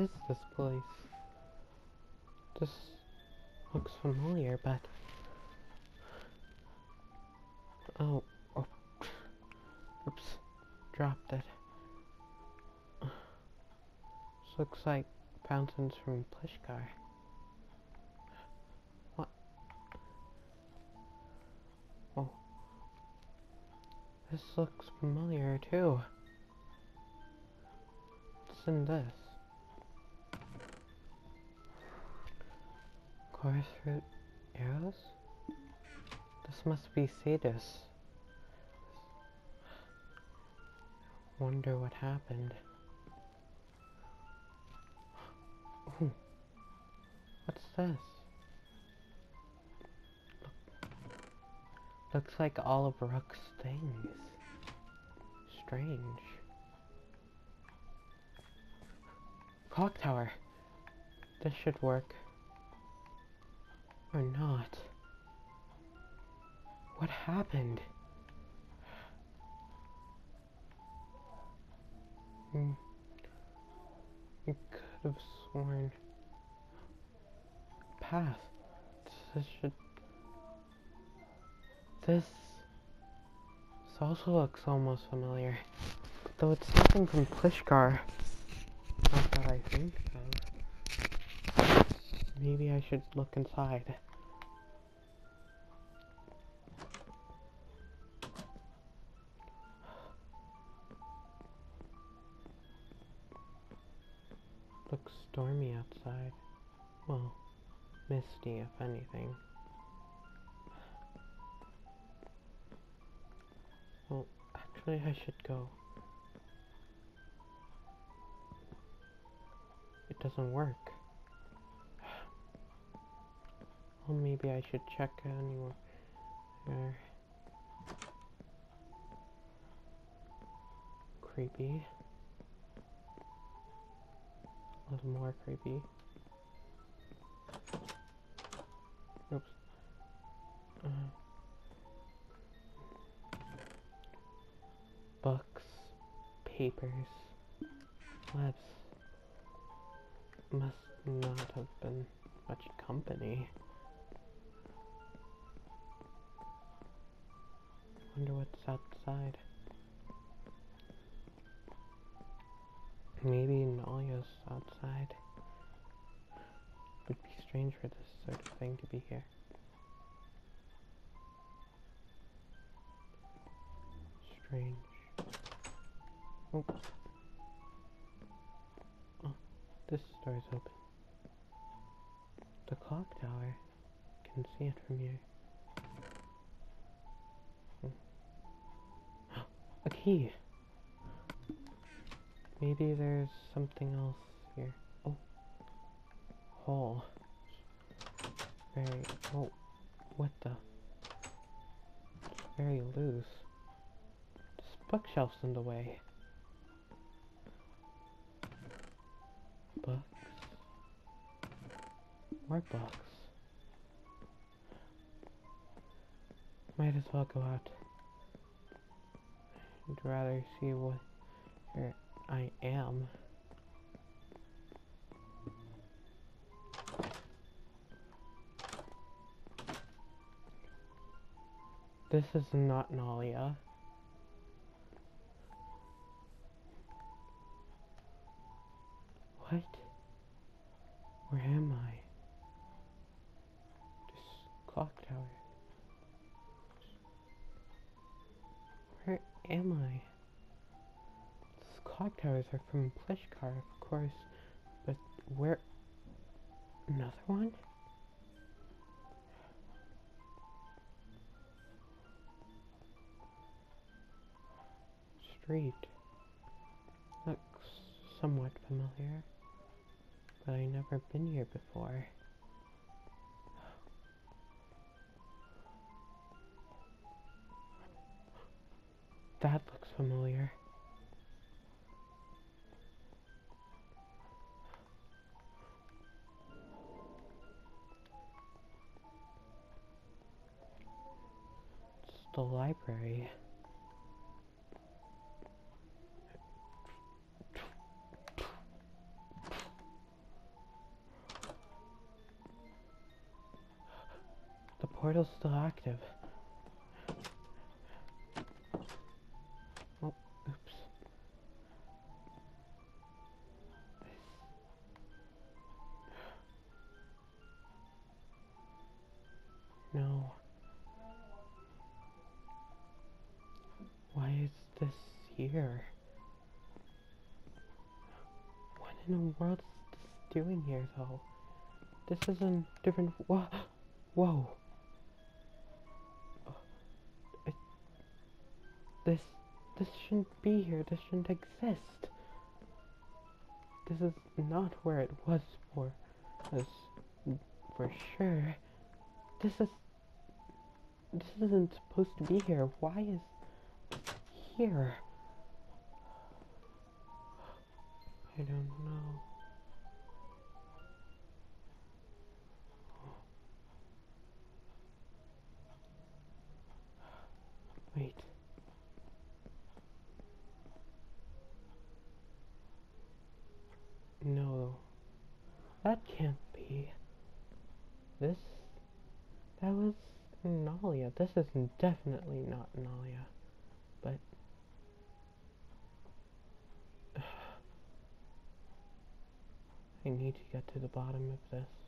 is this place? This looks familiar, but... Oh, oh. Oops. Dropped it. This looks like fountains from Plishkar. What? Oh. This looks familiar too. What's in this? Chorus fruit arrows? This must be Sadus. Wonder what happened. Ooh. What's this? Look. Looks like all of Rook's things. Strange. Clock tower. This should work. Or not. What happened? Hmm. I could have sworn. Path. This should. This. This also looks almost familiar. Though it's something from Plishkar. Not that I think of. Maybe I should look inside. Looks stormy outside. Well, misty if anything. Well, actually I should go. It doesn't work. Well, maybe I should check anywhere. There. Creepy. A little more creepy. Oops. Uh, books, papers, labs. Must not have been much company. Wonder what's outside. Maybe Nalia's outside. It would be strange for this sort of thing to be here. Strange. Oh. Oh, this door is open. The clock tower. Can see it from here. A key. Maybe there's something else here. Oh. Hole. Very. Oh. What the? It's very loose. This bookshelf's in the way. Books. More books. Might as well go out. I'd rather see what where I am. This is not Nalia. What? Where am I? This clock tower. Am I? These clock towers are from Plishkar, of course, but where? Another one? Street. Looks somewhat familiar, but I've never been here before. That looks familiar. It's the library. The portal's still active. Here? What in the world is this doing here, though? This is a different. Whoa! Whoa! It, this. This shouldn't be here. This shouldn't exist. This is not where it was for us. For sure. This is. This isn't supposed to be here. Why is here? I don't know. Wait. No. That can't be. This. That was Nalia. This is definitely not Nalia. But. I need to get to the bottom of this.